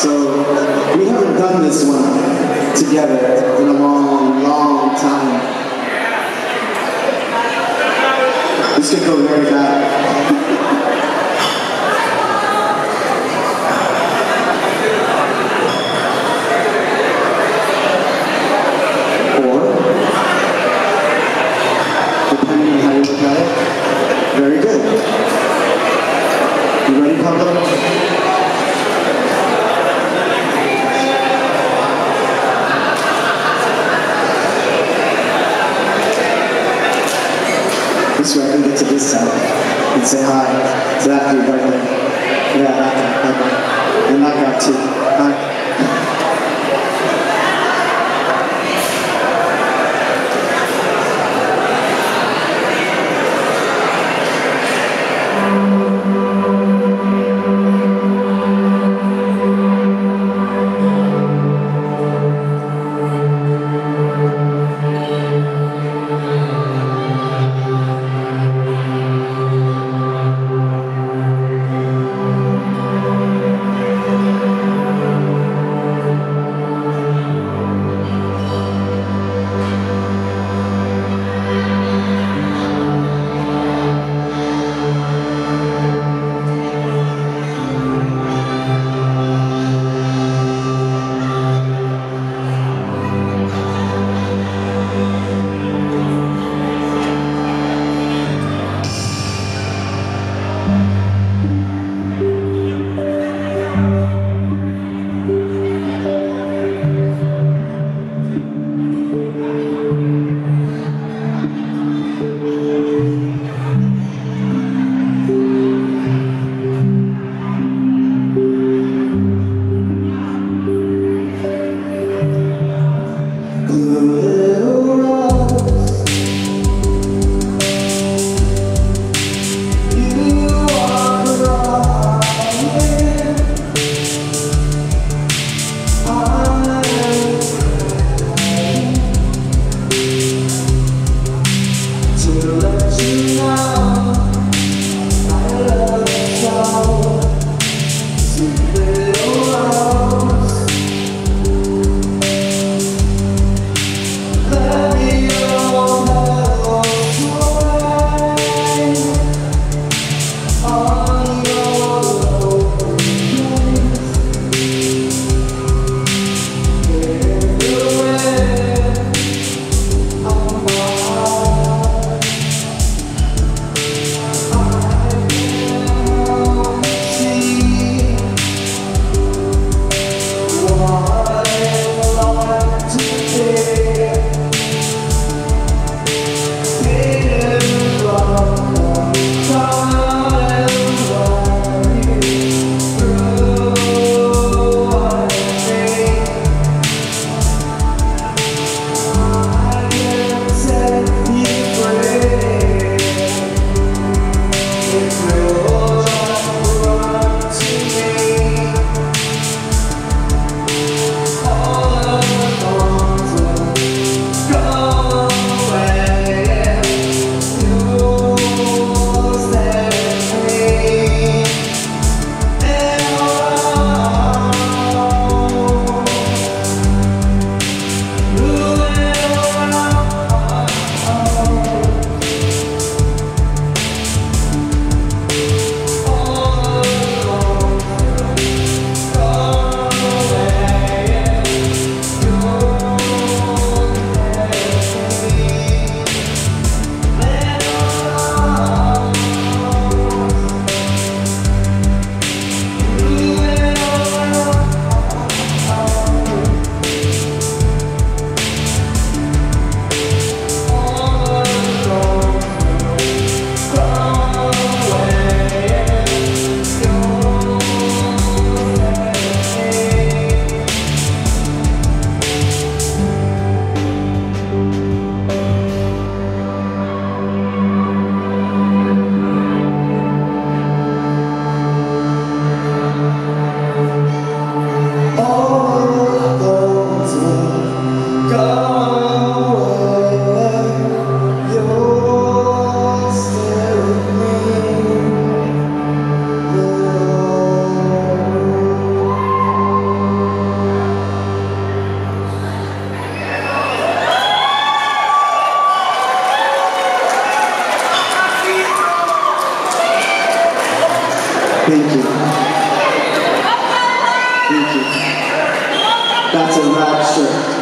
So we haven't done this one together This way I can get to this side and say hi to that dude right there. Yeah, that guy, that guy. And that guy too. Hi. let you know. That's a rap shirt.